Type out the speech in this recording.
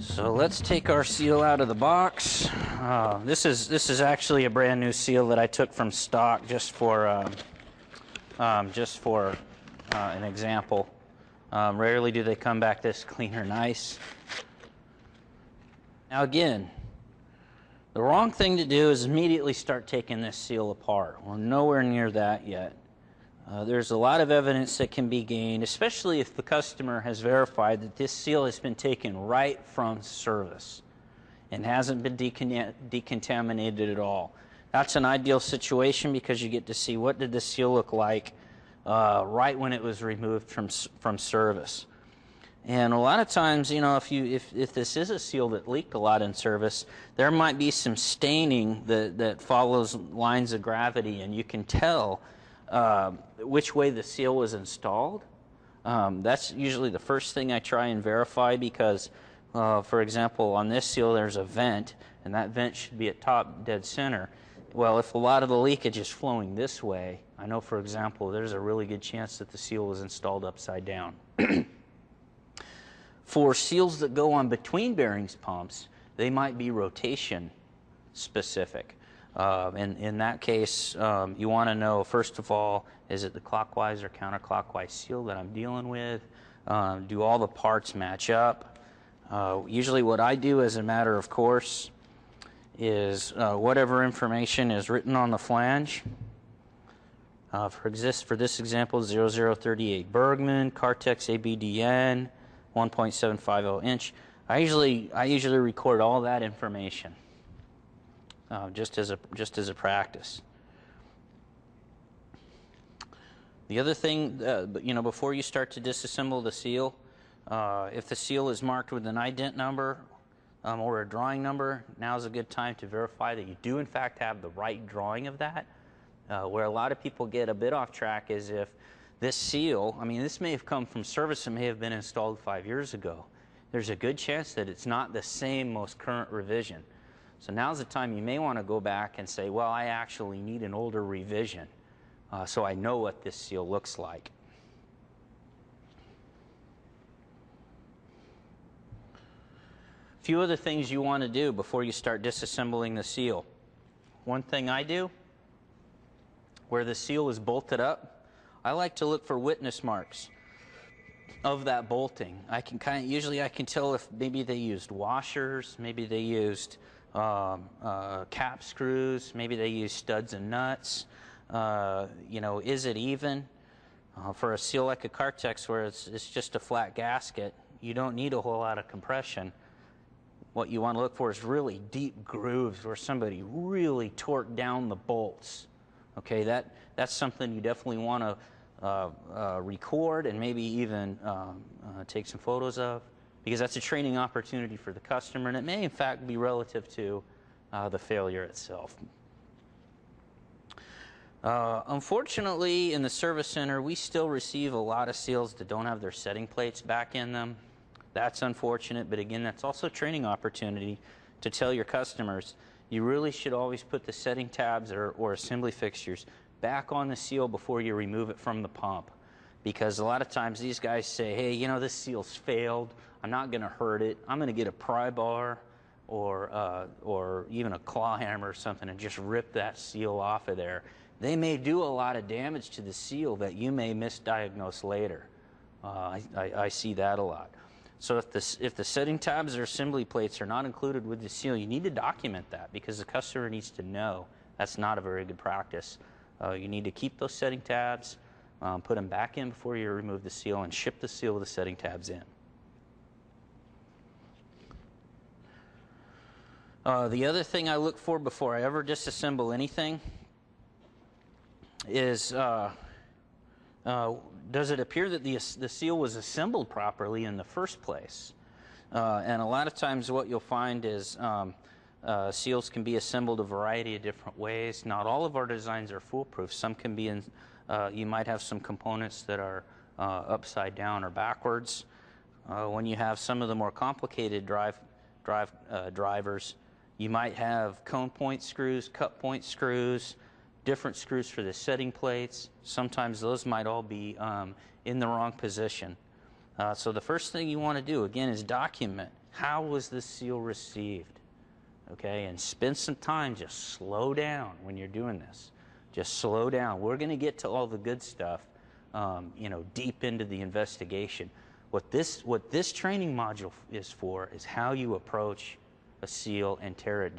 So let's take our seal out of the box. Uh, this is this is actually a brand new seal that I took from stock just for uh, um, just for uh, an example. Um, rarely do they come back this clean or nice. Now again, the wrong thing to do is immediately start taking this seal apart. We're nowhere near that yet. Uh, there's a lot of evidence that can be gained, especially if the customer has verified that this seal has been taken right from service and hasn't been decon- decontaminated at all. That's an ideal situation because you get to see what did the seal look like uh, right when it was removed from, from service. And a lot of times, you know, if, you, if, if this is a seal that leaked a lot in service, there might be some staining that, that follows lines of gravity, and you can tell uh, which way the seal was installed. Um, that's usually the first thing I try and verify because, uh, for example, on this seal there's a vent, and that vent should be at top dead center. Well, if a lot of the leakage is flowing this way, I know, for example, there's a really good chance that the seal was installed upside down. for seals that go on between bearings pumps, they might be rotation specific. Uh, and in that case, um, you want to know, first of all, is it the clockwise or counterclockwise seal that I'm dealing with? Um, do all the parts match up? Uh, usually, what I do as a matter of course is uh, whatever information is written on the flange. Uh, for, exist, for this example, 0038 Burgmann, Cartex ABDN, 1.750 inch. I usually, I usually record all that information uh, just as a just as a practice. The other thing, uh, you know, before you start to disassemble the seal, uh, if the seal is marked with an ident number um, or a drawing number, now is a good time to verify that you do in fact have the right drawing of that. Uh, where a lot of people get a bit off track is if this seal, I mean, this may have come from service and may have been installed five years ago. There's a good chance that it's not the same most current revision. So now's the time you may want to go back and say, well, I actually need an older revision uh, so I know what this seal looks like. A few other things you want to do before you start disassembling the seal. One thing I do, where the seal is bolted up, I like to look for witness marks of that bolting. I can kind of, usually I can tell if maybe they used washers, maybe they used um, uh, cap screws, maybe they use studs and nuts. Uh, you know, is it even? Uh, for a seal like a Cartex where it's, it's just a flat gasket, you don't need a whole lot of compression. What you want to look for is really deep grooves where somebody really torqued down the bolts. Okay, that, that's something you definitely want to uh, uh, record and maybe even um, uh, take some photos of because that's a training opportunity for the customer, and it may in fact be relative to uh, the failure itself. Uh, unfortunately, in the service center, we still receive a lot of seals that don't have their setting plates back in them. That's unfortunate, but again, that's also a training opportunity to tell your customers you really should always put the setting tabs or, or assembly fixtures back on the seal before you remove it from the pump. Because a lot of times these guys say, hey, you know, this seal's failed. I'm not going to hurt it. I'm going to get a pry bar or, uh, or even a claw hammer or something and just rip that seal off of there. They may do a lot of damage to the seal that you may misdiagnose later. Uh, I, I, I, see that a lot. So if the, if the setting tabs or assembly plates are not included with the seal, you need to document that because the customer needs to know that's not a very good practice. Uh, you need to keep those setting tabs, um, put them back in before you remove the seal, and ship the seal with the setting tabs in. Uh, the other thing I look for before I ever disassemble anything is uh, uh, does it appear that the, the seal was assembled properly in the first place? Uh, and a lot of times what you'll find is um, uh, seals can be assembled a variety of different ways. Not all of our designs are foolproof. Some can be in, uh, you might have some components that are upside down or backwards. when you have some of the more complicated drive, drive drivers, you might have cone point screws, cup point screws, different screws for the setting plates. Sometimes those might all be um, in the wrong position. Uh, so the first thing you want to do, again, is document. How was this seal received? Okay, and spend some time, just slow down when you're doing this. Just slow down. We're going to get to all the good stuff, um, you know, deep into the investigation. What this, what this training module is for is how you approach a seal and tear it